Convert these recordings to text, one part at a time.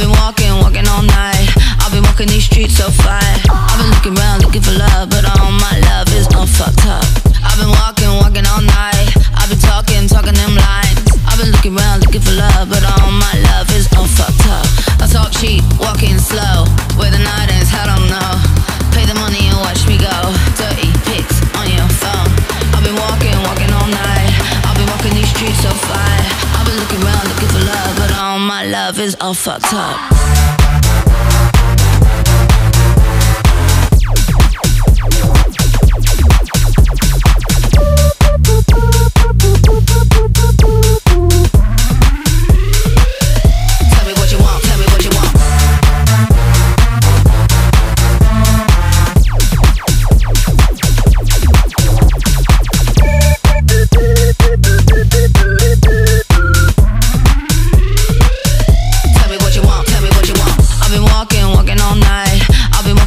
been walking, walking all night. I've been walking these streets so fine. I've been looking around, looking for love, but all my love is all fucked up. I've been walking, walking all night. I've been talking, talking them lines. I've been looking around, looking for love, but all my love is all fucked up. I talk cheap, walking slow. My love is all fucked up.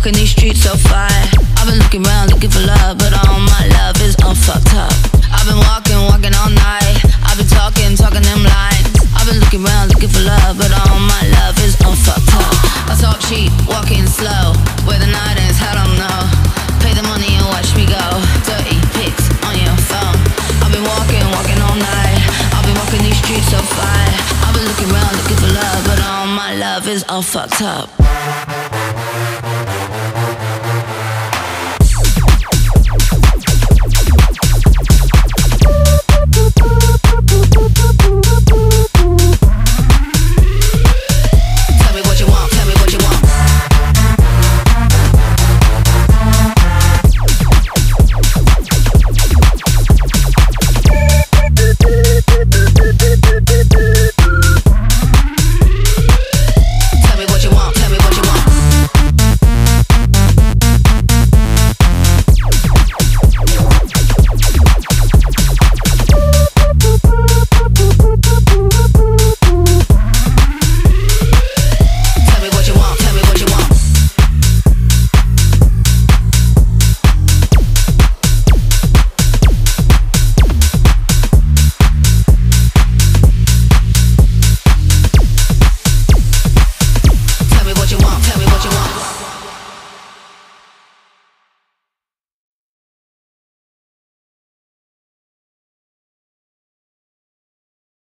Walking these streets so fine. I've been looking around, looking for love, but all my love is all fucked up. I've been walking, walking all night. I've been talking, talking them lines. I've been looking around, looking for love, but all my love is all fucked up. I talk cheap, walking slow. Where the night ends, I don't know. Pay the money and watch me go. Dirty pics on your phone. I've been walking, walking all night. I've been walking these streets so fine. I've been looking around, looking for love, but all my love is all fucked up.